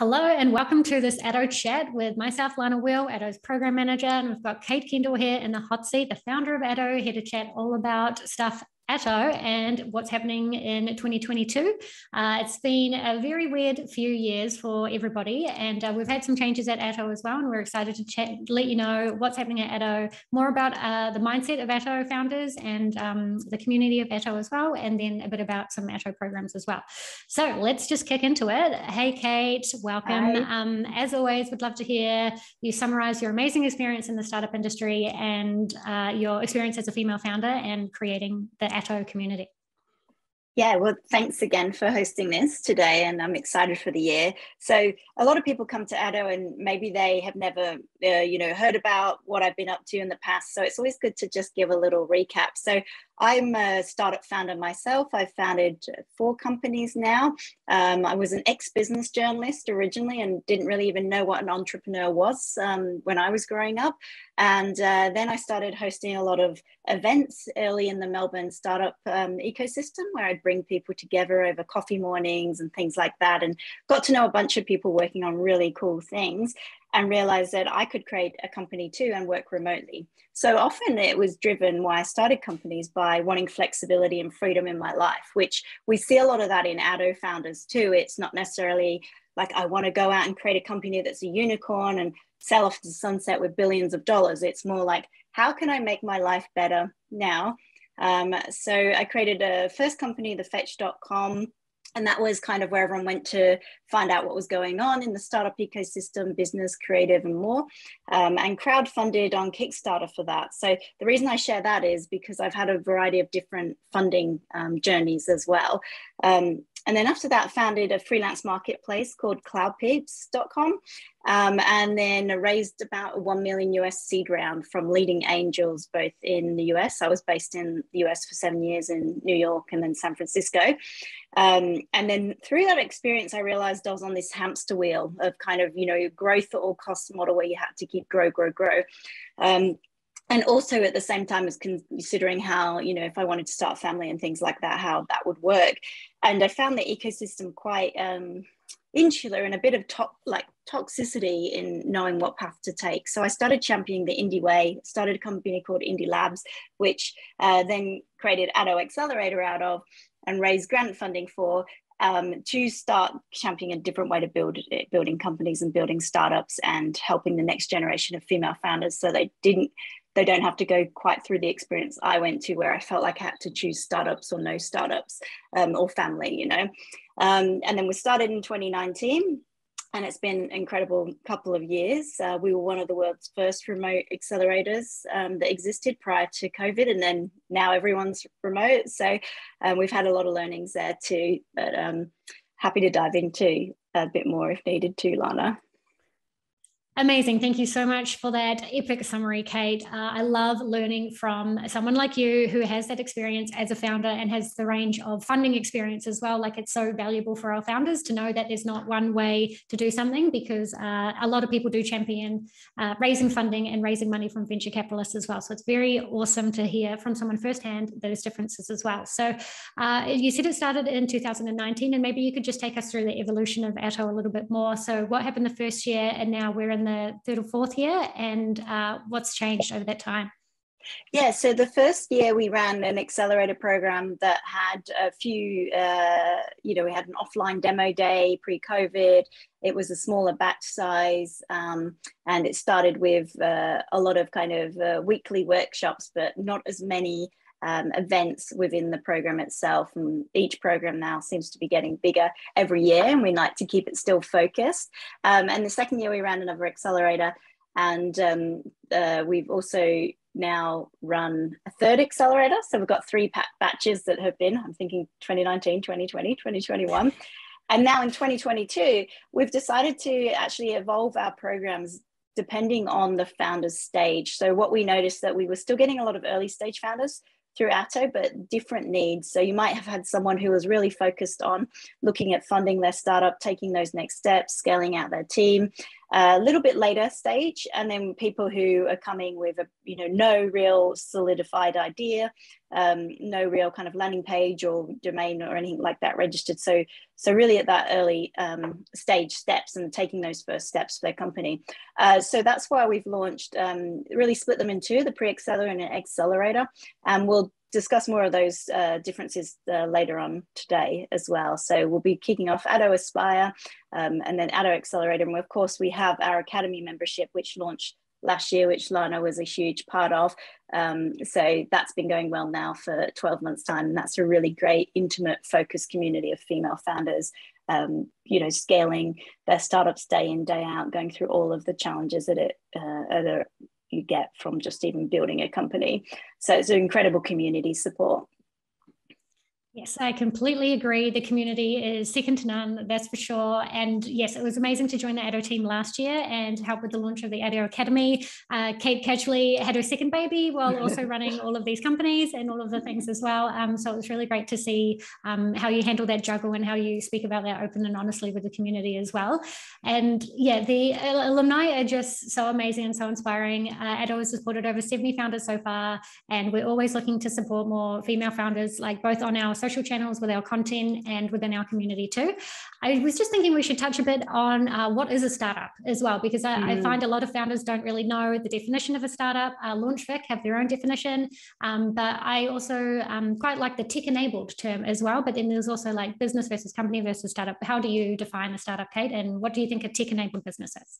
Hello and welcome to this Atto chat with myself, Lana Weal, Atto's program manager, and we've got Kate Kendall here in the hot seat, the founder of Atto, here to chat all about stuff Atto and what's happening in 2022. Uh, it's been a very weird few years for everybody, and uh, we've had some changes at Atto as well. And we're excited to chat, let you know what's happening at Atto, more about uh, the mindset of Atto founders and um, the community of Atto as well, and then a bit about some Atto programs as well. So let's just kick into it. Hey, Kate, welcome. Um, as always, we'd love to hear you summarize your amazing experience in the startup industry and uh, your experience as a female founder and creating the Atto community. Yeah, well, thanks again for hosting this today, and I'm excited for the year. So, a lot of people come to Atto, and maybe they have never, uh, you know, heard about what I've been up to in the past. So, it's always good to just give a little recap. So, I'm a startup founder myself. I've founded four companies now. Um, I was an ex business journalist originally and didn't really even know what an entrepreneur was um, when I was growing up. And uh, then I started hosting a lot of events early in the Melbourne startup um, ecosystem where I'd bring people together over coffee mornings and things like that and got to know a bunch of people working on really cool things and realized that I could create a company too and work remotely. So often it was driven why I started companies by wanting flexibility and freedom in my life, which we see a lot of that in Atto founders too. It's not necessarily like I want to go out and create a company that's a unicorn and sell off to sunset with billions of dollars. It's more like, how can I make my life better now? Um, so I created a first company, thefetch.com, and that was kind of where everyone went to find out what was going on in the startup ecosystem, business, creative, and more, um, and crowdfunded on Kickstarter for that. So the reason I share that is because I've had a variety of different funding um, journeys as well. Um, and then after that, founded a freelance marketplace called cloudpeeps.com. Um, and then raised about 1 million US seed round from leading angels, both in the US. I was based in the US for seven years in New York and then San Francisco. Um, and then through that experience, I realized I was on this hamster wheel of kind of, you know, growth at all costs model where you had to keep grow, grow, grow. Um, and also at the same time as considering how you know if i wanted to start a family and things like that how that would work. And i found the ecosystem quite um, insular and a bit of to- like toxicity in knowing what path to take. So i started championing the indie way started a company called indie labs which uh, then created Atto accelerator out of and raised grant funding for um, to start championing a different way to build building companies and building startups and helping the next generation of female founders so they didn't they don't have to go quite through the experience I went to where I felt like I had to choose startups or no startups um, or family, you know. Um, and then we started in 2019 and it's been an incredible couple of years. Uh, we were one of the world's first remote accelerators um, that existed prior to COVID, and then now everyone's remote. So um, we've had a lot of learnings there too, but um, happy to dive into a bit more if needed too, Lana. Amazing. Thank you so much for that epic summary, Kate. Uh, I love learning from someone like you who has that experience as a founder and has the range of funding experience as well. Like it's so valuable for our founders to know that there's not one way to do something because uh, a lot of people do champion uh, raising funding and raising money from venture capitalists as well. So it's very awesome to hear from someone firsthand those differences as well. So uh, you said it started in 2019, and maybe you could just take us through the evolution of Atto a little bit more. So what happened the first year, and now we're in the the third or fourth year, and uh, what's changed over that time? Yeah, so the first year we ran an accelerator program that had a few, uh, you know, we had an offline demo day pre COVID. It was a smaller batch size, um, and it started with uh, a lot of kind of uh, weekly workshops, but not as many um, events within the program itself. And each program now seems to be getting bigger every year, and we like to keep it still focused. Um, and the second year, we ran another accelerator, and um, uh, we've also now run a third accelerator. So we've got three batches that have been, I'm thinking 2019, 2020, 2021. And now in 2022, we've decided to actually evolve our programs depending on the founder's stage. So what we noticed that we were still getting a lot of early stage founders through Atto, but different needs. So you might have had someone who was really focused on looking at funding their startup, taking those next steps, scaling out their team. A little bit later stage, and then people who are coming with a you know no real solidified idea, um, no real kind of landing page or domain or anything like that registered. So so really at that early um, stage steps and taking those first steps for their company. Uh, so that's why we've launched um, really split them in two: the pre-accelerator and accelerator, and we'll discuss more of those uh, differences uh, later on today as well. So we'll be kicking off Atto Aspire um, and then Atto Accelerator. And of course, we have our Academy membership, which launched last year, which Lana was a huge part of. Um, so that's been going well now for 12 months time. And that's a really great, intimate, focused community of female founders, um, you know, scaling their startups day in, day out, going through all of the challenges that it, uh, you get from just even building a company. So it's an incredible community support. Yes, I completely agree. The community is second to none, that's for sure. And yes, it was amazing to join the Atto team last year and help with the launch of the Atto Academy. Uh, Kate casually had her second baby while also running all of these companies and all of the things as well. Um, so it was really great to see um, how you handle that juggle and how you speak about that open and honestly with the community as well. And yeah, the alumni are just so amazing and so inspiring. Uh, Atto has supported over 70 founders so far, and we're always looking to support more female founders, like both on our social channels with our content and within our community too. I was just thinking we should touch a bit on uh, what is a startup as well, because I, mm. I, find a lot of founders don't really know the definition of a startup. Uh, LaunchVic have their own definition, um, but I also um, quite like the tech enabled term as well. But then there's also like business versus company versus startup. How do you define a startup, Kate? And what do you think a tech enabled business is?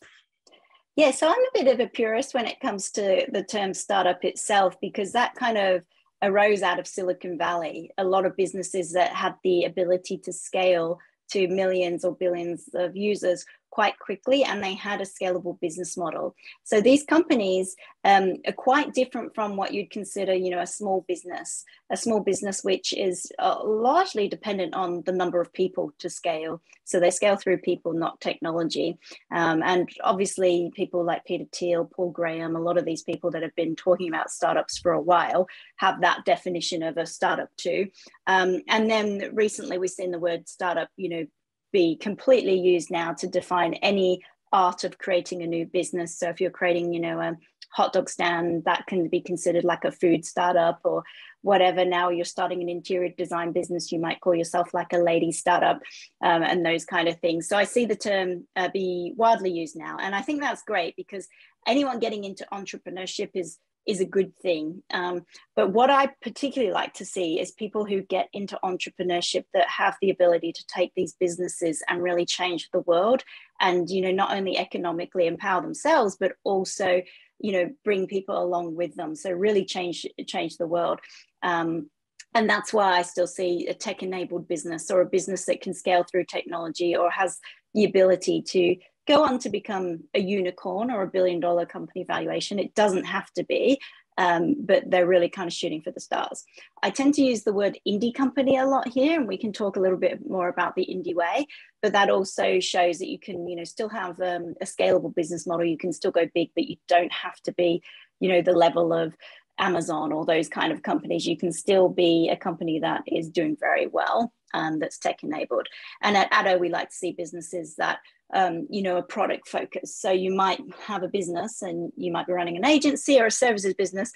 Yeah, so I'm a bit of a purist when it comes to the term startup itself because that kind of arose out of Silicon Valley. A lot of businesses that had the ability to scale to millions or billions of users quite quickly and they had a scalable business model. So these companies um, are quite different from what you'd consider, you know, a small business, a small business which is uh, largely dependent on the number of people to scale. So they scale through people, not technology. Um, and obviously people like Peter Thiel, Paul Graham, a lot of these people that have been talking about startups for a while have that definition of a startup too. Um, and then recently we've seen the word startup, you know, be completely used now to define any art of creating a new business. So if you're creating, you know, a hot dog stand, that can be considered like a food startup or whatever. Now you're starting an interior design business, you might call yourself like a lady startup um, and those kind of things. So I see the term uh, be widely used now. And I think that's great because anyone getting into entrepreneurship is is a good thing. Um, but what I particularly like to see is people who get into entrepreneurship that have the ability to take these businesses and really change the world and, you know, not only economically empower themselves, but also, you know, bring people along with them. So really change, change the world. Um, and that's why I still see a tech enabled business or a business that can scale through technology or has the ability to go on to become a unicorn or a billion dollar company valuation. It doesn't have to be, um, but they're really kind of shooting for the stars. I tend to use the word indie company a lot here, and we can talk a little bit more about the indie way. But that also shows that you can, you know, still have um, a scalable business model. You can still go big, but you don't have to be, you know, the level of Amazon or those kind of companies. You can still be a company that is doing very well, um, that's tech enabled. And at Atto, we like to see businesses that um, you know, a product focus. So you might have a business and you might be running an agency or a services business.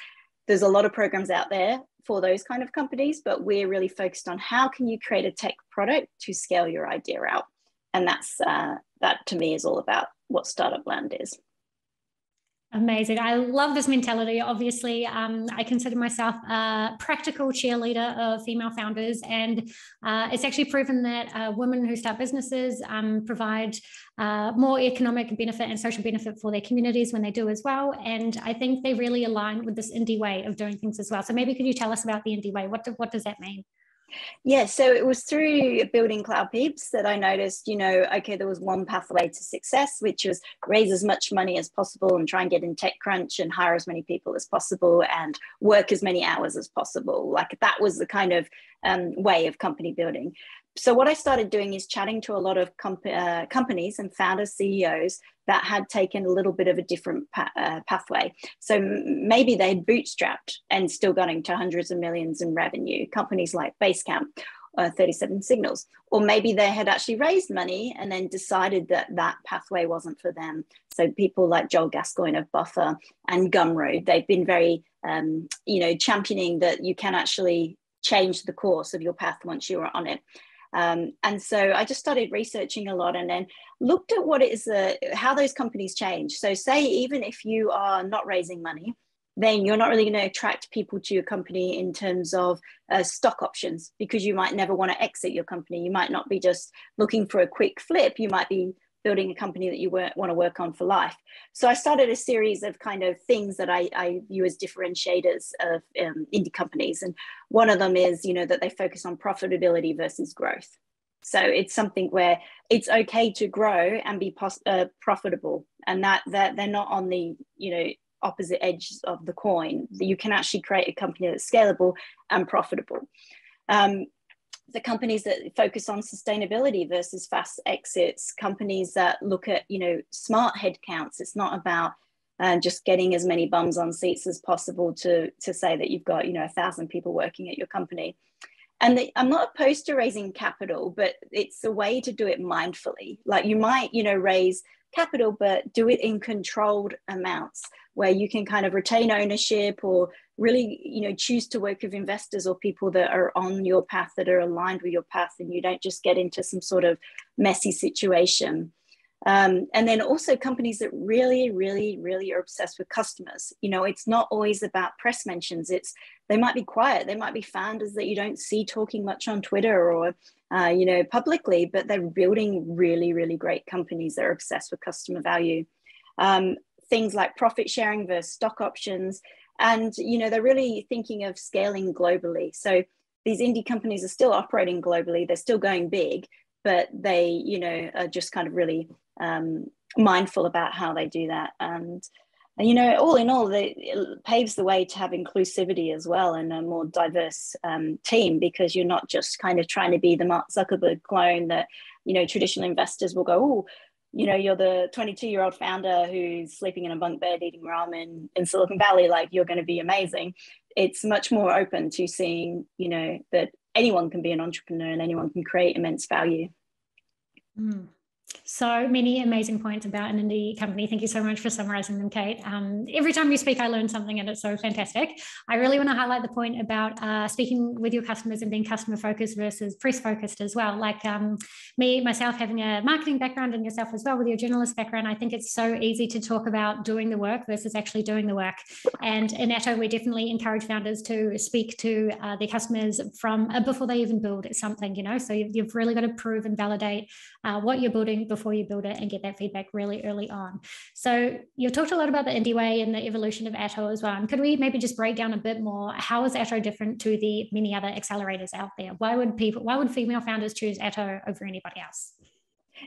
There's a lot of programs out there for those kind of companies, but we're really focused on how can you create a tech product to scale your idea out. And that's uh, that to me is all about what startup land is. Amazing. I love this mentality. Obviously, um, I consider myself a practical cheerleader of female founders, and uh, it's actually proven that uh, women who start businesses um, provide uh, more economic benefit and social benefit for their communities when they do as well. And I think they really align with this indie way of doing things as well. So maybe could you tell us about the indie way? What, do, what does that mean? Yeah, so it was through building Cloud Peeps that I noticed, you know, okay, there was one pathway to success, which was raise as much money as possible and try and get in TechCrunch and hire as many people as possible and work as many hours as possible. Like that was the kind of um, way of company building so what I started doing is chatting to a lot of comp- uh, companies and founder CEOs that had taken a little bit of a different pa- uh, pathway. So m- maybe they'd bootstrapped and still got into hundreds of millions in revenue, companies like Basecamp. uh, 37 signals or maybe they had actually raised money and then decided that that pathway wasn't for them so people like joel gascoigne of buffer and gumroad they've been very um, you know championing that you can actually change the course of your path once you're on it um, and so I just started researching a lot and then looked at what is the, how those companies change. So say even if you are not raising money, then you're not really going to attract people to your company in terms of uh, stock options because you might never want to exit your company. You might not be just looking for a quick flip. You might be building a company that you want to work on for life. So I started a series of kind of things that I, I view as differentiators of um, indie companies. And one of them is, you know, that they focus on profitability versus growth. So it's something where it's okay to grow and be pos- uh, profitable, and that that they're not on the you know opposite edges of the coin. You can actually create a company that's scalable and profitable. Um, the companies that focus on sustainability versus fast exits, companies that look at you know smart headcounts. It's not about uh, just getting as many bums on seats as possible to to say that you've got you know a thousand people working at your company. And the, I'm not opposed to raising capital, but it's a way to do it mindfully. Like you might you know raise capital, but do it in controlled amounts where you can kind of retain ownership or really you know choose to work with investors or people that are on your path that are aligned with your path and you don't just get into some sort of messy situation. Um, and then also companies that really really really are obsessed with customers. You know it's not always about press mentions. It's they might be quiet. They might be founders that you don't see talking much on twitter or uh, you know publicly but they're building really really great companies that are obsessed with customer value. Um, things like profit sharing versus stock options and you know they're really thinking of scaling globally. So these indie companies are still operating globally. They're still going big but they you know are just kind of really um, mindful about how they do that. And, you know all in all it paves the way to have inclusivity as well and a more diverse um, team because you're not just kind of trying to be the mark zuckerberg clone that you know traditional investors will go oh you know, you're the 22 year old founder who's sleeping in a bunk bed eating ramen in Silicon Valley, like you're going to be amazing. It's much more open to seeing, you know, that anyone can be an entrepreneur and anyone can create immense value. Mm. So many amazing points about an indie company. Thank you so much for summarizing them, Kate. Um, every time you speak, I learn something and it's so fantastic. I really want to highlight the point about uh, speaking with your customers and being customer focused versus press focused as well. Like um, me, myself, having a marketing background and yourself as well with your journalist background, I think it's so easy to talk about doing the work versus actually doing the work. And in Atto, we definitely encourage founders to speak to uh, their customers from uh, before they even build something, you know, so you've really got to prove and validate uh, what you're building before you build it and get that feedback really early on. So you've talked a lot about the indie way and the evolution of Atto as well. And could we maybe just break down a bit more? How is Atto different to the many other accelerators out there? Why would people, why would female founders choose Atto over anybody else?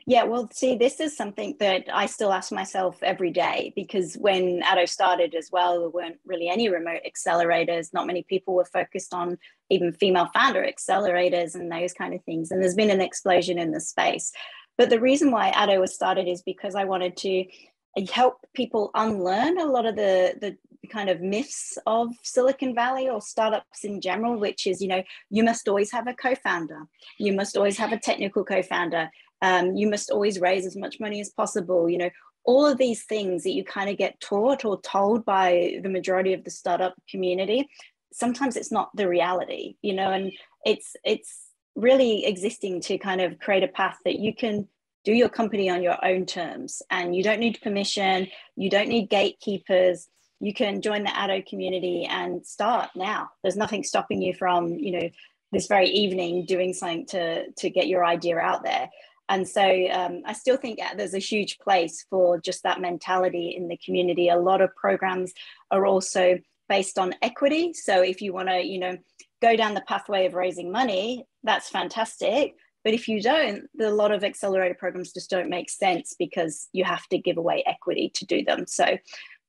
Yeah, well, see, this is something that I still ask myself every day because when Atto started as well, there weren't really any remote accelerators. Not many people were focused on even female founder accelerators and those kind of things. And there's been an explosion in the space. But the reason why Atto was started is because I wanted to help people unlearn a lot of the, the kind of myths of Silicon Valley or startups in general, which is, you know, you must always have a co-founder. You must always have a technical co-founder. Um, you must always raise as much money as possible. You know, all of these things that you kind of get taught or told by the majority of the startup community. Sometimes it's not the reality, you know, and it's it's really existing to kind of create a path that you can do your company on your own terms. And you don't need permission. You don't need gatekeepers. You can join the Atto community and start now. There's nothing stopping you from you know this very evening doing something to to get your idea out there. And so um, i still think there's a huge place for just that mentality in the community. A lot of programs are also based on equity. So if you want to you know go down the pathway of raising money, that's fantastic. But if you don't, a lot of accelerator programs just don't make sense because you have to give away equity to do them. So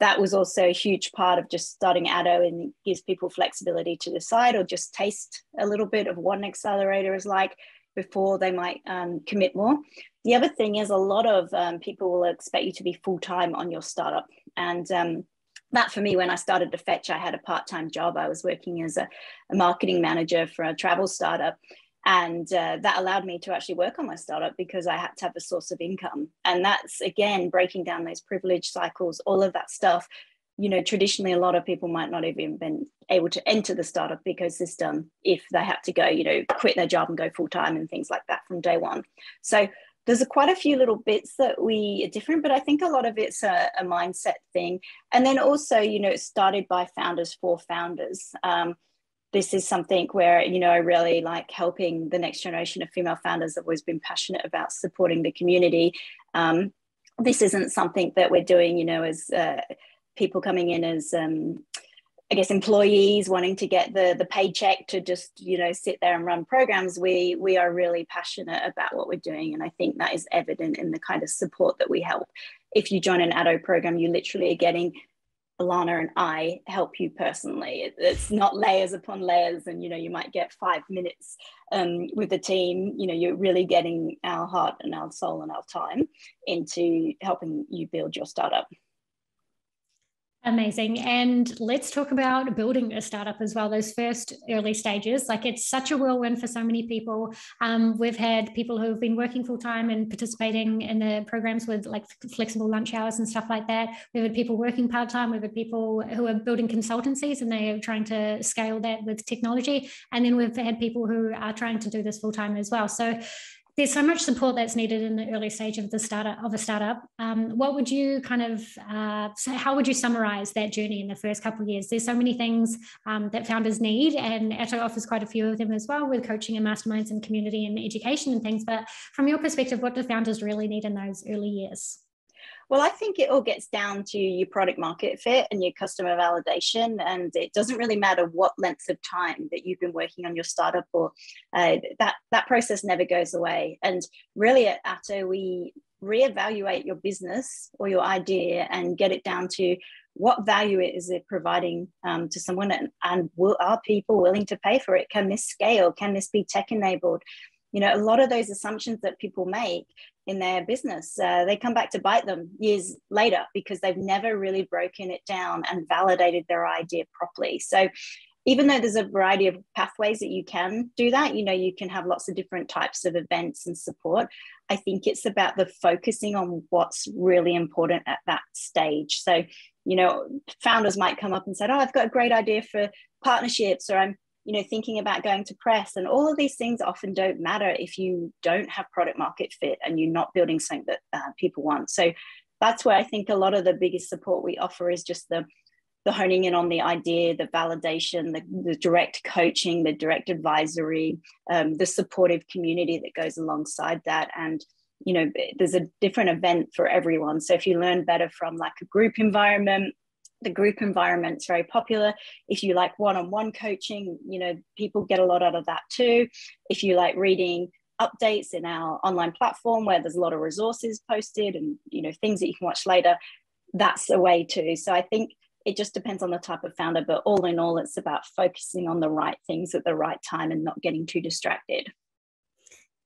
that was also a huge part of just starting Atto and gives people flexibility to decide or just taste a little bit of what an accelerator is like before they might um, commit more. The other thing is a lot of um, people will expect you to be full time on your startup. And um, that for me, when I started to fetch, I had a part time job. I was working as a, a, marketing manager for a travel startup. And uh, that allowed me to actually work on my startup because i had to have a source of income. And that's again breaking down those privilege cycles all of that stuff. You know traditionally a lot of people might not even been able to enter the startup ecosystem if they had to go you know quit their job and go full time and things like that from day one. So there's a, quite a few little bits that we are different but i think a lot of it's a, a mindset thing. And then also you know it started by founders for founders. Um, this is something where you know I really like helping the next generation of female founders. I've always been passionate about supporting the community. Um, this isn't something that we're doing, you know, as uh, people coming in as um, I guess employees wanting to get the the paycheck to just you know sit there and run programs. We we are really passionate about what we're doing, and I think that is evident in the kind of support that we help. If you join an Atto program, you literally are getting Alana and I help you personally. It's not layers upon layers, and you know you might get five minutes um, with the team. You know you're really getting our heart and our soul and our time into helping you build your startup. Amazing. And let's talk about building a startup as well, those first early stages. Like it's such a whirlwind for so many people. Um, we've had people who've been working full time and participating in the programs with like flexible lunch hours and stuff like that. We've had people working part time. We've had people who are building consultancies and they are trying to scale that with technology. And then we've had people who are trying to do this full time as well. So there's so much support that's needed in the early stage of the startup of a startup. Um, what would you kind of uh, how would you summarize that journey in the first couple of years? There's so many things um, that founders need, and ATTO offers quite a few of them as well with coaching and masterminds and community and education and things. But from your perspective, what do founders really need in those early years? Well, I think it all gets down to your product market fit and your customer validation. And it doesn't really matter what length of time that you've been working on your startup or uh, that, that process never goes away. And really at ATTO, we reevaluate your business or your idea and get it down to what value is it providing um, to someone and, and will, are people willing to pay for it can this scale can this be tech enabled you know a lot of those assumptions that people make in their business. Uh, they come back to bite them years later because they've never really broken it down and validated their idea properly. So even though there's a variety of pathways that you can do that you know you can have lots of different types of events and support. I think it's about the focusing on what's really important at that stage. So you know founders might come up and say oh i've got a great idea for partnerships or i'm you know thinking about going to press and all of these things often don't matter if you don't have product market fit and you're not building something that uh, people want. So that's where i think a lot of the biggest support we offer is just the the honing in on the idea the validation the, the direct coaching the direct advisory um, the supportive community that goes alongside that. And you know there's a different event for everyone. So if you learn better from like a group environment the group environment's very popular. If you like one-on-one coaching you know people get a lot out of that too. If you like reading updates in our online platform where there's a lot of resources posted and you know things that you can watch later that's a way too so i think it just depends on the type of founder but all in all it's about focusing on the right things at the right time and not getting too distracted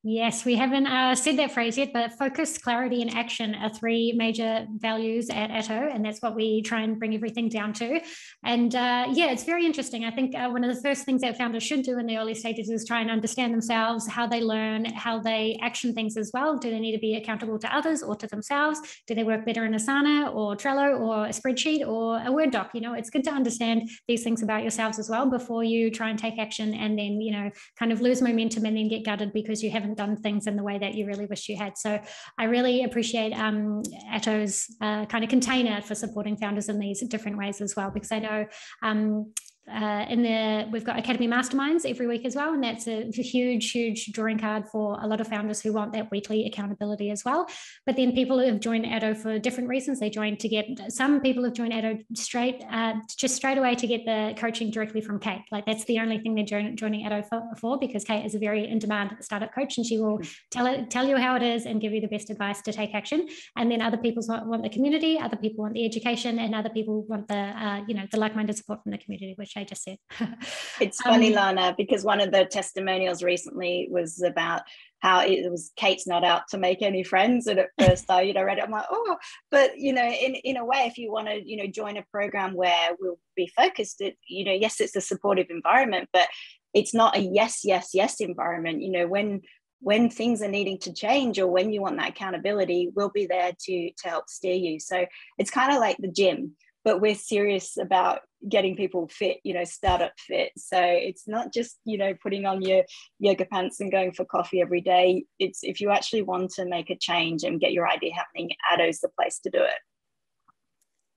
Yes, we haven't uh, said that phrase yet, but focus, clarity, and action are three major values at ATTO, and that's what we try and bring everything down to. And uh, yeah, it's very interesting. I think uh, one of the first things that founders should do in the early stages is try and understand themselves, how they learn, how they action things as well. Do they need to be accountable to others or to themselves? Do they work better in Asana or Trello or a spreadsheet or a Word doc? You know, it's good to understand these things about yourselves as well before you try and take action and then, you know, kind of lose momentum and then get gutted because you haven't haven't done things in the way that you really wish you had. So I really appreciate um, ATTO's uh, kind of container for supporting founders in these different ways as well, because I know um, uh, in the we've got academy masterminds every week as well and that's a, huge huge drawing card for a lot of founders who want that weekly accountability as well. But then people who have joined ATTO for different reasons they joined to get some people have joined ATTO straight uh, just straight away to get the coaching directly from kate. Like that's the only thing they're join, joining ATTO for, for, because kate is a very in-demand startup coach and she will mm. tell it tell you how it is and give you the best advice to take action. And then other people want, want the community other people want the education and other people want the uh, you know the like-minded support from the community which I just said. it's funny, um, Lana, because one of the testimonials recently was about how it was Kate's not out to make any friends. And at first I, you know, read it, I'm like, oh, but you know, in, in a way, if you want to, you know, join a program where we'll be focused, it, you know, yes, it's a supportive environment, but it's not a yes yes yes environment you know when when things are needing to change or when you want that accountability we'll be there to to help steer you so it's kind of like the gym but we're serious about getting people fit you know startup fit. So it's not just you know putting on your yoga pants and going for coffee every day. It's if you actually want to make a change and get your idea happening Atto's the place to do it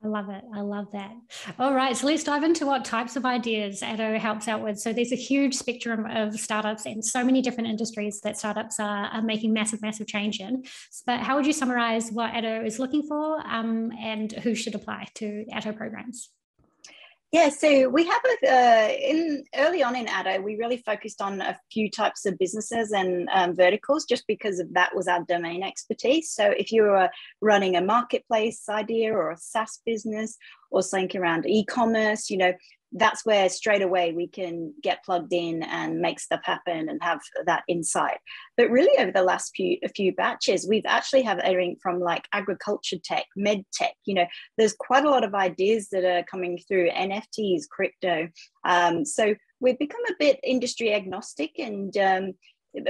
I love it. I love that. All right. So let's dive into what types of ideas Atto helps out with. So there's a huge spectrum of startups and so many different industries that startups are, are making massive, massive change in. But how would you summarize what Atto is looking for um, and who should apply to Atto programs? Yeah, so we have a, uh, in early on in Atto, we really focused on a few types of businesses and um, verticals just because of that was our domain expertise. So if you were running a marketplace idea or a SaaS business or something around e-commerce, you know, that's where straight away we can get plugged in and make stuff happen and have that insight. But really, over the last few a few batches, we've actually have everything from like agriculture tech, med tech. You know, there's quite a lot of ideas that are coming through NFTs, crypto. Um, so we've become a bit industry agnostic and um,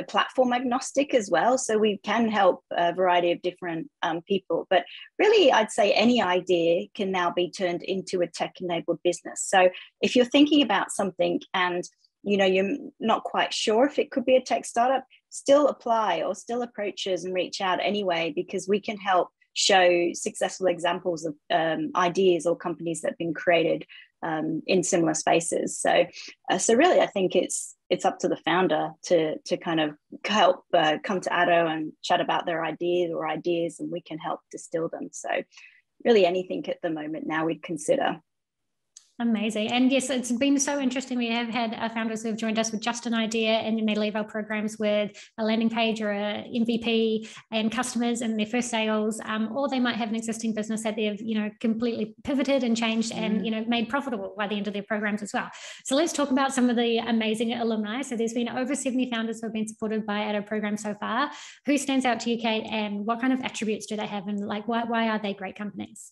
platform agnostic as well. So we can help a variety of different um, people. But really, I'd say any idea can now be turned into a tech enabled business. So if you're thinking about something and you know you're not quite sure if it could be a tech startup, still apply or still approach us and reach out anyway because we can help show successful examples of um, ideas or companies that have been created um, in similar spaces. So, uh, so really, I think it's it's up to the founder to to kind of help uh, come to Atto and chat about their ideas or ideas, and we can help distill them. So, really, anything at the moment now we'd consider. Amazing. And yes, it's been so interesting. We have had our founders who have joined us with just an idea and then they leave our programs with a landing page or a MVP and customers and their first sales, um, or they might have an existing business that they've, you know, completely pivoted and changed and, mm. you know, made profitable by the end of their programs as well. So let's talk about some of the amazing alumni. So there's been over 70 founders who have been supported by Atto program so far. Who stands out to you, Kate, and what kind of attributes do they have and like why, why are they great companies?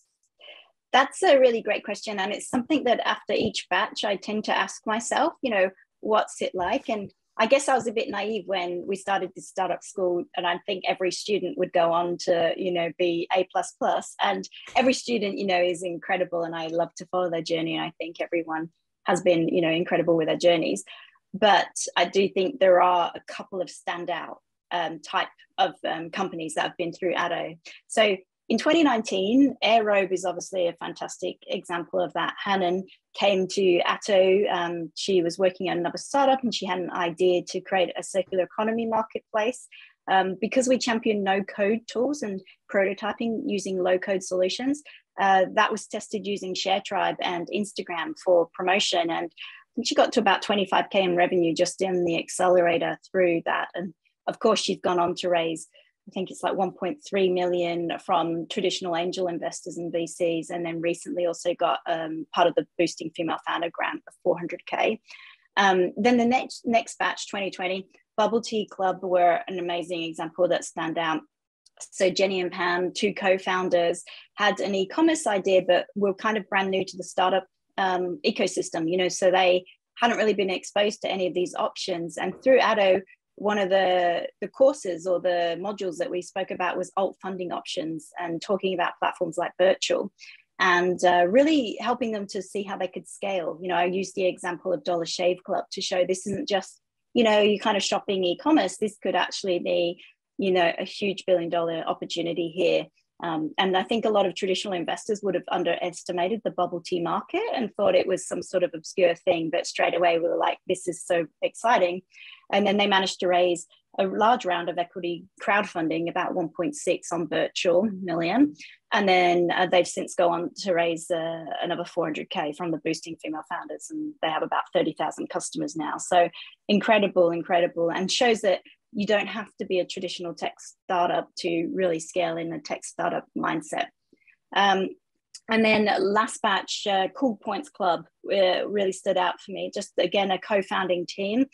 That's a really great question. And it's something that after each batch, I tend to ask myself, you know, what's it like? And I guess I was a bit naive when we started this startup school, and I think every student would go on to, you know, be A plus plus. And every student, you know, is incredible, and I love to follow their journey. And I think everyone has been, you know, incredible with their journeys. But I do think there are a couple of standout um, type of um, companies that have been through Atto. So in 2019, AirRobe is obviously a fantastic example of that. Hannon came to Atto. Um, she was working at another startup and she had an idea to create a circular economy marketplace. Um, because we champion no code tools and prototyping using low code solutions, uh, that was tested using ShareTribe and Instagram for promotion. And she got to about 25K in revenue just in the accelerator through that. And of course, she's gone on to raise I think it's like 1.3 million from traditional angel investors and VCs, and then recently also got um, part of the Boosting Female Founder grant of 400k. Um, then the next next batch, 2020, Bubble Tea Club were an amazing example that stand out. So Jenny and Pam, two co-founders, had an e-commerce idea, but were kind of brand new to the startup um, ecosystem. You know, so they hadn't really been exposed to any of these options, and through Atto one of the, the courses or the modules that we spoke about was alt funding options and talking about platforms like Birchal and uh, really helping them to see how they could scale. You know, I used the example of Dollar Shave Club to show this isn't just, you know, you kind of shopping e-commerce. This could actually be, you know, a huge billion dollar opportunity here. Um, and I think a lot of traditional investors would have underestimated the bubble tea market and thought it was some sort of obscure thing. But straight away, we were like, this is so exciting. And then they managed to raise a large round of equity crowdfunding, about 1.6 on Birchal million. And then uh, they've since gone on to raise uh, another 400K from the Boosting Female Founders. And they have about 30,000 customers now. So incredible, incredible, and shows that you don't have to be a traditional tech startup to really scale in a tech startup mindset. Um, and then last batch, uh, Cool Points Club uh, really stood out for me. Just again, a co founding team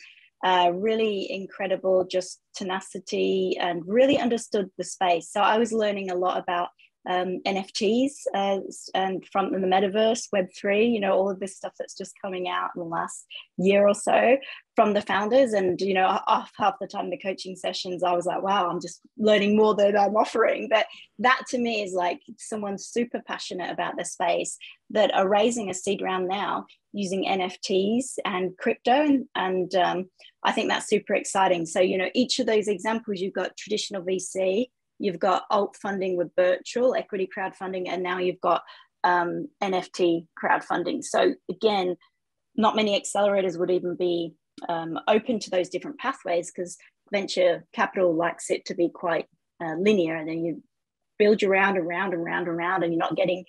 uh, really incredible, just tenacity and really understood the space. So I was learning a lot about um, NFTs uh, and front from the metaverse, Web3, you know, all of this stuff that's just coming out in the last year or so from the founders. And, you know, off half the time the coaching sessions, I was like, wow, I'm just learning more than I'm offering. But that to me is like someone super passionate about the space that are raising a seed round now using NFTs and crypto. And, and um, I think that's super exciting. So, you know, each of those examples, you've got traditional VC, you've got alt funding with Birchal equity crowdfunding, and now you've got um, NFT crowdfunding. So again, not many accelerators would even be um, open to those different pathways because venture capital likes it to be quite uh, linear, and then you build your round and round and round and round, and you're not getting,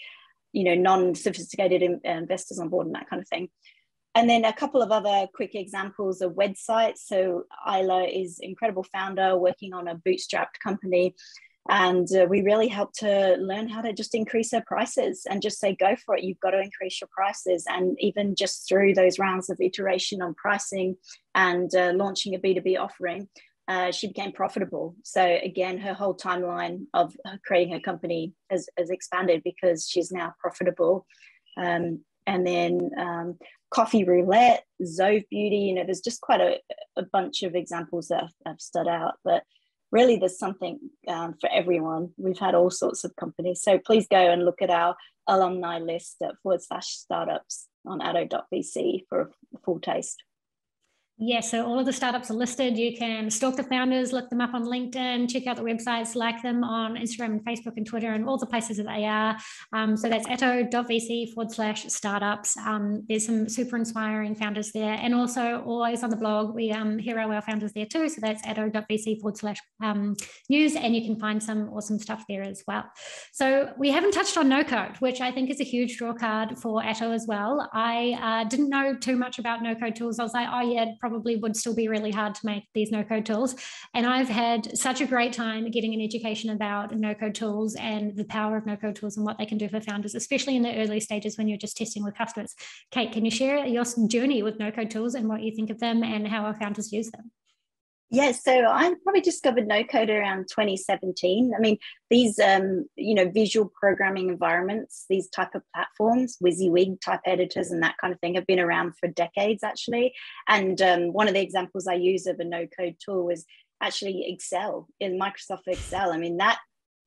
you know, non-sophisticated uh, investors on board and that kind of thing. And then a couple of other quick examples of websites. So Isla is incredible founder working on a bootstrapped company. And uh, we really helped her learn how to just increase her prices and just say, go for it. You've got to increase your prices. And even just through those rounds of iteration on pricing and uh, launching a B2B offering, uh, she became profitable. So again, her whole timeline of creating her company has, has expanded because she's now profitable. Um, and then um, Coffee Roulette, Zove Beauty, you know, there's just quite a, a bunch of examples that have, have stood out, but really there's something um, for everyone. We've had all sorts of companies. So please go and look at our alumni list at forward slash startups on atto.vc for a full taste. Yeah, so all of the startups are listed. You can stalk the founders, look them up on LinkedIn, check out the websites, like them on Instagram and Facebook and Twitter and all the places that they are. Um, so that's atto.vc forward slash startups. Um, there's some super inspiring founders there. And also always on the blog, we um, hero our founders there too. So that's atto.vc forward slash um, news. And you can find some awesome stuff there as well. So we haven't touched on no code, which I think is a huge draw card for Atto as well. I uh, didn't know too much about no code tools. I was like, oh yeah, probably would still be really hard to make these no code tools. And I've had such a great time getting an education about no code tools and the power of no code tools and what they can do for founders, especially in the early stages when you're just testing with customers. Kate, can you share your journey with no code tools and what you think of them and how our founders use them? Yeah, so I probably discovered no code around 2017. I mean, these um, you know visual programming environments, these type of platforms, WYSIWYG type editors and that kind of thing have been around for decades actually. And um, one of the examples I use of a no code tool was actually Excel in Microsoft Excel. I mean that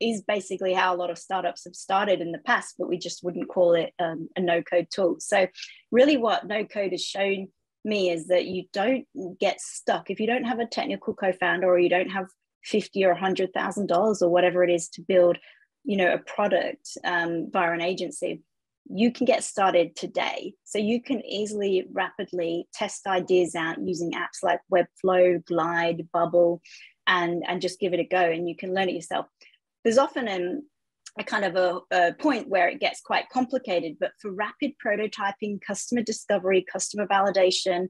is basically how a lot of startups have started in the past, but we just wouldn't call it um, a no code tool. So really, what no code has shown me is that you don't get stuck. If you don't have a technical co-founder or you don't have 50 or 100 thousand dollars or whatever it is to build you know a product um, via an agency you can get started today. So you can easily rapidly test ideas out using apps like webflow glide bubble and and just give it a go and you can learn it yourself. There's often an a kind of a, a, point where it gets quite complicated. But for rapid prototyping, customer discovery, customer validation,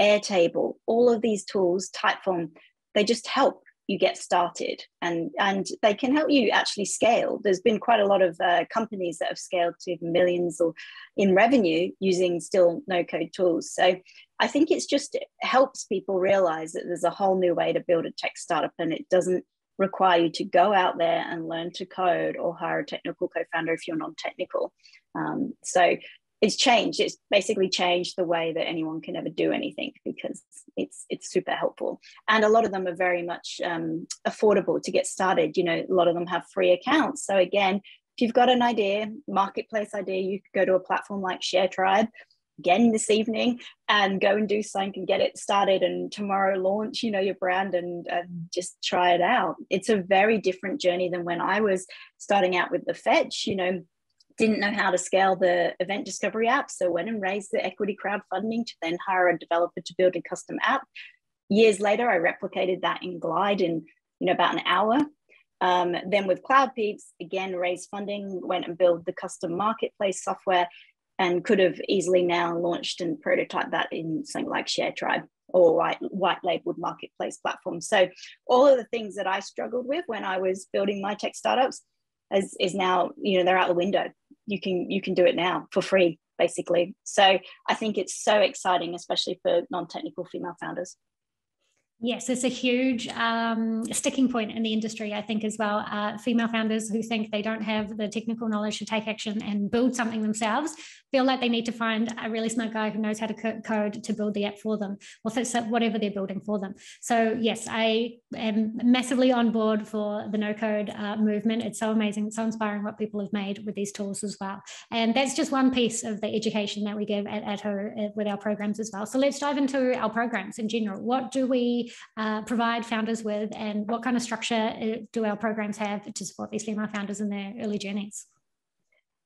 Airtable, all of these tools, Typeform, they just help you get started and and they can help you actually scale there's been quite a lot of uh, companies that have scaled to millions or in revenue using still no code tools so i think it's just it helps people realize that there's a whole new way to build a tech startup and it doesn't require you to go out there and learn to code or hire a technical co-founder if you're non-technical. Um, so it's changed. It's basically changed the way that anyone can ever do anything because it's it's super helpful. And a lot of them are very much um, affordable to get started. You know, a lot of them have free accounts. So again, if you've got an idea, marketplace idea, you could go to a platform like ShareTribe again this evening and go and do something and get it started and tomorrow launch you know your brand and, and just try it out. It's a very different journey than when i was starting out with the fetch you know didn't know how to scale the event discovery app. So went and raised the equity crowdfunding to then hire a developer to build a custom app. Years later i replicated that in glide in you know about an hour. Um, then with Cloud Peeps, again, raised funding, went and built the custom marketplace software, and could have easily now launched and prototyped that in something like ShareTribe or white, white labeled marketplace platforms. So all of the things that I struggled with when I was building my tech startups is, is now, you know, they're out the window. You can you can do it now for free, basically. So I think it's so exciting, especially for non-technical female founders. Yes, it's a huge um, sticking point in the industry, I think, as well. Uh, female founders who think they don't have the technical knowledge to take action and build something themselves feel like they need to find a really smart guy who knows how to code to build the app for them or fix whatever they're building for them. So, yes, I am massively on board for the no code uh, movement. It's so amazing, it's so inspiring what people have made with these tools as well. And that's just one piece of the education that we give at Atto uh, with our programs as well. So, let's dive into our programs in general. What do we uh, provide founders with and what kind of structure uh, do our programs have to support these female founders in their early journeys?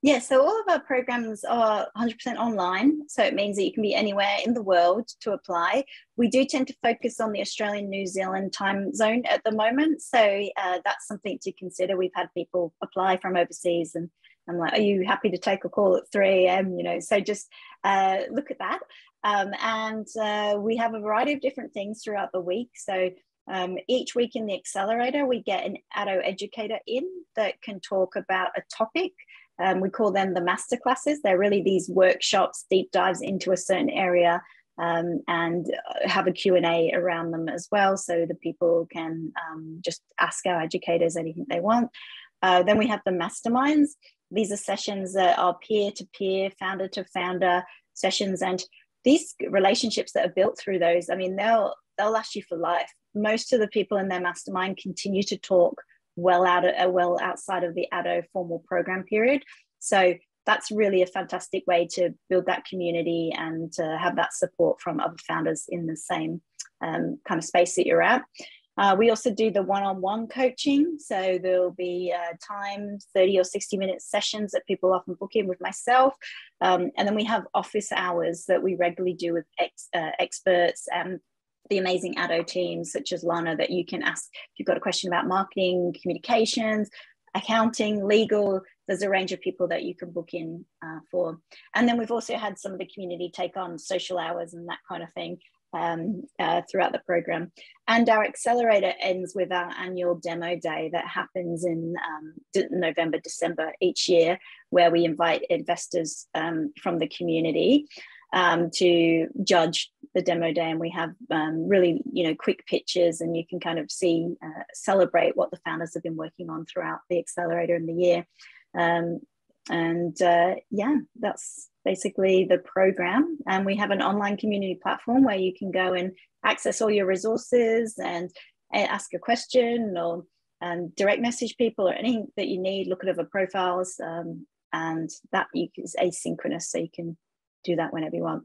Yeah, so all of our programs are 100% online. So it means that you can be anywhere in the world to apply. We do tend to focus on the Australian New Zealand time zone at the moment. So uh, that's something to consider. We've had people apply from overseas and I'm like, are you happy to take a call at 3 a.m.? You know, so just uh, look at that. Um, and uh, we have a variety of different things throughout the week. So um, each week in the accelerator, we get an Atto educator in that can talk about a topic. Um, we call them the master classes. They're really these workshops, deep dives into a certain area um, and uh, have a Q&A around them as well. So the people can um, just ask our educators anything they want. Uh, then we have the masterminds. These are sessions that are peer-to-peer, founder-to-founder sessions. And these relationships that are built through those, I mean, they'll they'll last you for life. Most of the people in their mastermind continue to talk well out of, well outside of the Atto formal program period. So that's really a fantastic way to build that community and to have that support from other founders in the same um, kind of space that you're at. Uh, we also do the one-on-one coaching. So there'll be uh, time, 30 or 60 minute sessions that people often book in with myself. Um, and then we have office hours that we regularly do with ex, uh, experts and the amazing Atto teams such as Lana that you can ask if you've got a question about marketing, communications, accounting, legal, there's a range of people that you can book in uh, for. And then we've also had some of the community take on social hours and that kind of thing um, uh, throughout the program. And our accelerator ends with our annual demo day that happens in um, November, December each year, where we invite investors um, from the community um, to judge the demo day. And we have um, really, you know, quick pictures and you can kind of see, uh, celebrate what the founders have been working on throughout the accelerator in the year. Um, and uh, yeah, that's basically the program. And we have an online community platform where you can go and access all your resources and, ask a question or um, direct message people or anything that you need, look at other profiles. Um, and that is asynchronous, so you can do that whenever you want.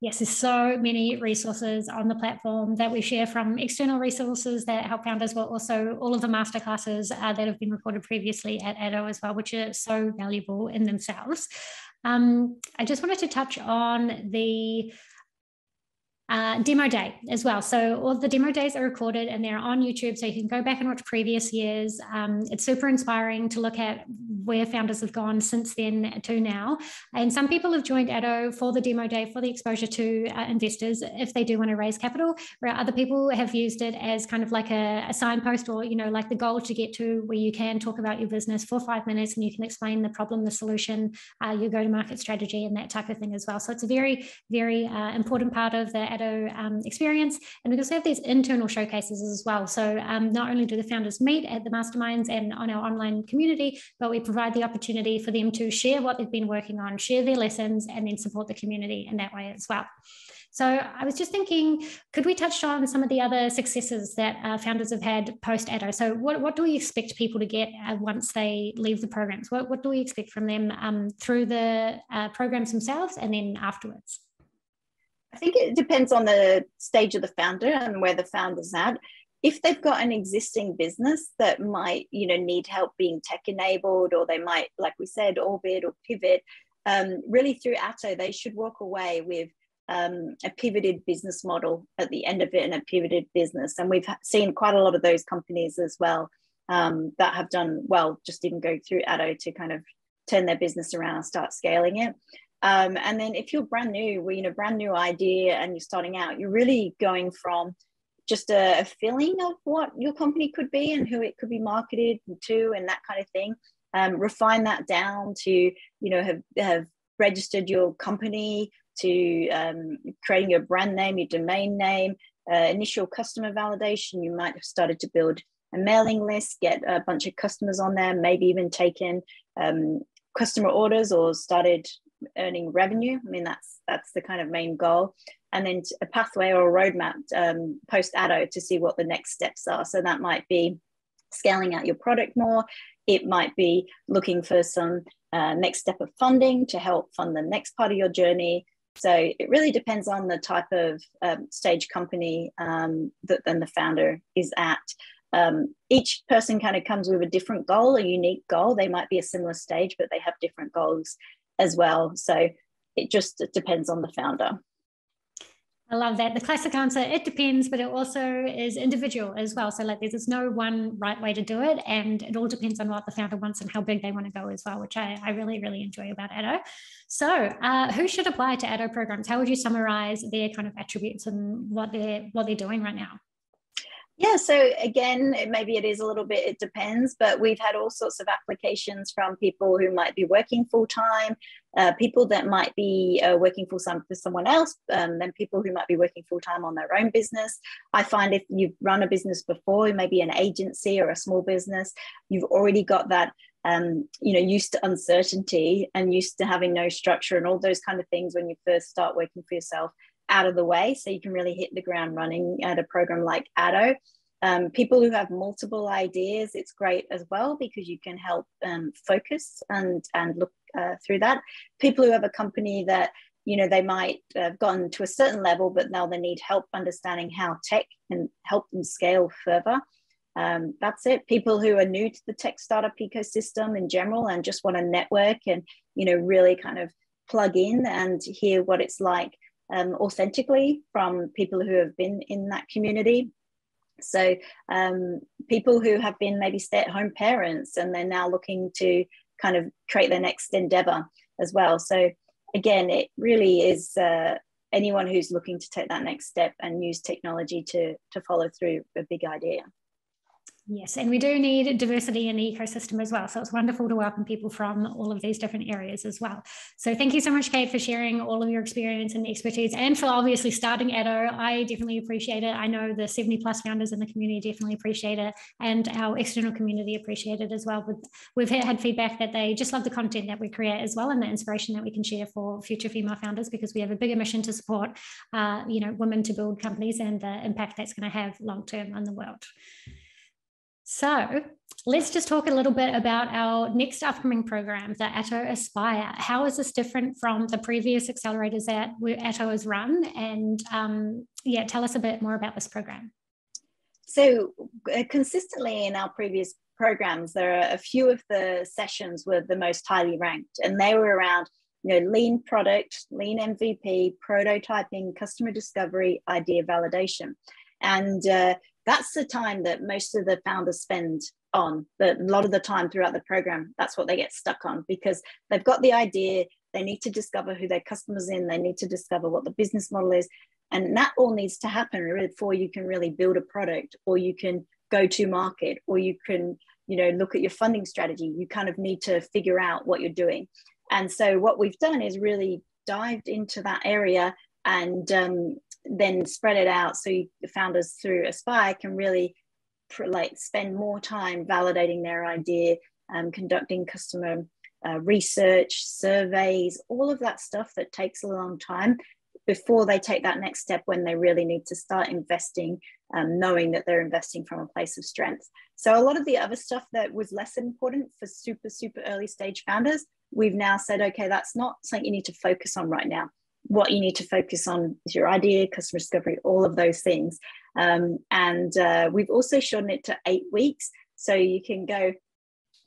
Yes, there's so many resources on the platform that we share from external resources that help founders, but also all of the masterclasses uh, that have been recorded previously at Atto as well, which are so valuable in themselves. Um, I just wanted to touch on the uh, demo day as well. So all the demo days are recorded and they're on YouTube, so you can go back and watch previous years. Um, it's super inspiring to look at where founders have gone since then to now. And some people have joined Atto for the demo day for the exposure to uh, investors if they do want to raise capital, where other people have used it as kind of like a, a signpost or you know like the goal to get to where you can talk about your business for five minutes and you can explain the problem, the solution, uh, your go-to-market strategy, and that type of thing as well. So it's a very very uh, important part of the Atto um, experience. And we also have these internal showcases as well. So um, not only do the founders meet at the masterminds and on our online community, but we provide the opportunity for them to share what they've been working on, share their lessons, and then support the community in that way as well. So I was just thinking, could we touch on some of the other successes that uh, founders have had post Atto? So what, what do we expect people to get uh, once they leave the programs? What, what do we expect from them um, through the uh, programs themselves and then afterwards? I think it depends on the stage of the founder and where the founder's at. If they've got an existing business that might, you know, need help being tech enabled, or they might, like we said, orbit or pivot, um, really through Atto, they should walk away with um, a pivoted business model at the end of it and a pivoted business. And we've seen quite a lot of those companies as well um, that have done well, just even go through Atto to kind of turn their business around and start scaling it. Um, and then if you're brand new, well, you know, brand new idea and you're starting out, you're really going from just a, a, feeling of what your company could be and who it could be marketed to and that kind of thing. Um, refine that down to, you know, have, have registered your company to um, creating your brand name, your domain name, uh, initial customer validation. You might have started to build a mailing list, get a bunch of customers on there, maybe even taken um, customer orders or started earning revenue. I mean, that's that's the kind of main goal. And then a pathway or a roadmap um, post Atto to see what the next steps are. So that might be scaling out your product more. It might be looking for some uh, next step of funding to help fund the next part of your journey. So it really depends on the type of um, stage company um, that then the founder is at. Um, each person kind of comes with a different goal, a unique goal. They might be a similar stage, but they have different goals as well. So it just it depends on the founder. I love that. The classic answer, it depends, but it also is individual as well. So like there's no one right way to do it. And it all depends on what the founder wants and how big they want to go as well, which I, I really, really enjoy about Atto. So uh, who should apply to Atto programs? How would you summarize their kind of attributes and what they're what they're doing right now? Yeah, so again, maybe it is a little bit, it depends, but we've had all sorts of applications from people who might be working full time, uh, people that might be uh, working full time for someone else, um, then people who might be working full time on their own business. I find if you've run a business before, maybe an agency or a small business, you've already got that um, you know, used to uncertainty and used to having no structure and all those kind of things when you first start working for yourself out of the way so you can really hit the ground running at a program like Atto. Um, people who have multiple ideas, it's great as well because you can help um, focus and, and look uh, through that. People who have a company that, you know, they might have gotten to a certain level, but now they need help understanding how tech can help them scale further. Um, that's it. People who are new to the tech startup ecosystem in general and just want to network and, you know, really kind of plug in and hear what it's like um, authentically from people who have been in that community. So, um, people who have been maybe stay at home parents and they're now looking to kind of create their next endeavor as well. So, again, it really is uh, anyone who's looking to take that next step and use technology to, to follow through a big idea. Yes, and we do need diversity in the ecosystem as well. So it's wonderful to welcome people from all of these different areas as well. So thank you so much, Kate, for sharing all of your experience and expertise and for obviously starting Atto. I definitely appreciate it. I know the 70 plus founders in the community definitely appreciate it and our external community appreciate it as well. We've had feedback that they just love the content that we create as well and the inspiration that we can share for future female founders because we have a bigger mission to support, uh, you know, women to build companies and the impact that's going to have long term on the world. So let's just talk a little bit about our next upcoming program, the Atto Aspire. How is this different from the previous accelerators that Atto has run? And um, yeah, tell us a bit more about this program. So uh, consistently in our previous programs, there are a few of the sessions were the most highly ranked, and they were around you know lean product, lean MVP, prototyping, customer discovery, idea validation, and uh, that's the time that most of the founders spend on but a lot of the time throughout the program that's what they get stuck on because they've got the idea they need to discover who their customers in they need to discover what the business model is and that all needs to happen before you can really build a product or you can go to market or you can you know look at your funding strategy. You kind of need to figure out what you're doing. And so what we've done is really dived into that area and um, then spread it out so the founders through Aspire can really like spend more time validating their idea, um, conducting customer uh, research, surveys, all of that stuff that takes a long time before they take that next step when they really need to start investing, um, knowing that they're investing from a place of strength. So a lot of the other stuff that was less important for super, super early stage founders, we've now said, okay, that's not something you need to focus on right now what you need to focus on is your idea, customer discovery, all of those things. Um, and uh, we've also shortened it to eight weeks. So you can go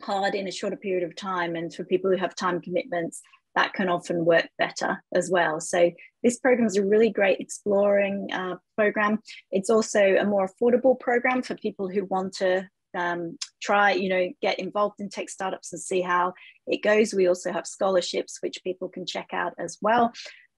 hard in a shorter period of time. And for people who have time commitments, that can often work better as well. So this program is a really great exploring uh, program. It's also a more affordable program for people who want to um, try, you know, get involved in tech startups and see how it goes. We also have scholarships, which people can check out as well.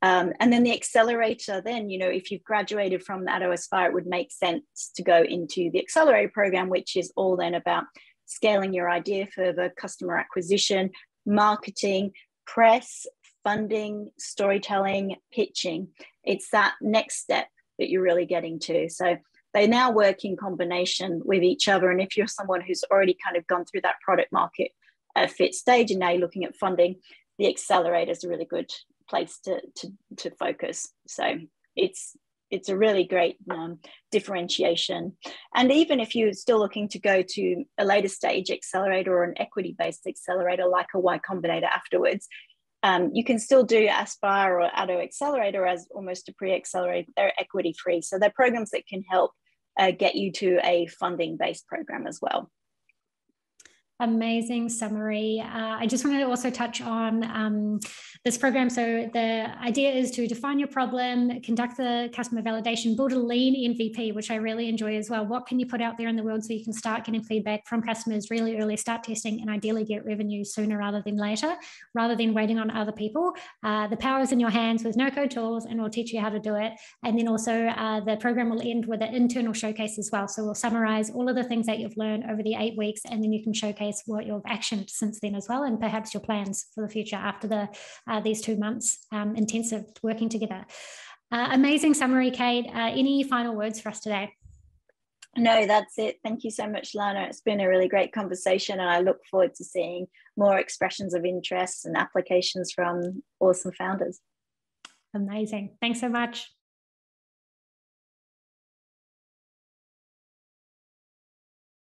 Um, and then the accelerator, then, you know, if you've graduated from Atto Aspire, it would make sense to go into the accelerator program, which is all then about scaling your idea further, customer acquisition, marketing, press, funding, storytelling, pitching. It's that next step that you're really getting to. So they now work in combination with each other. And if you're someone who's already kind of gone through that product market uh, fit stage and now you're looking at funding, the accelerator is a really good place to, to, to focus. So it's it's a really great um, differentiation. And even if you're still looking to go to a later stage accelerator or an equity based accelerator like a Y Combinator afterwards, um, you can still do Aspire or Atto Accelerator as almost a pre accelerator. They're equity free. So they're programs that can help uh, get you to a funding based program as well amazing summary. Uh, I just wanted to also touch on um, this program. So the idea is to define your problem, conduct the customer validation, build a lean MVP, which I really enjoy as well. What can you put out there in the world so you can start getting feedback from customers really early, start testing, and ideally get revenue sooner rather than later, rather than waiting on other people. Uh, the power is in your hands with no code tools, and we'll teach you how to do it. And then also uh, the program will end with an internal showcase as well. So we'll summarize all of the things that you've learned over the eight weeks, and then you can showcase what you've actioned since then as well, and perhaps your plans for the future after the uh, these two months um, intensive working together. Uh, amazing summary, Kate. Uh, any final words for us today? No, that's it. Thank you so much, Lana. It's been a really great conversation, and I look forward to seeing more expressions of interest and applications from awesome founders. Amazing. Thanks so much.